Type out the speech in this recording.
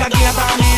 que aquí me.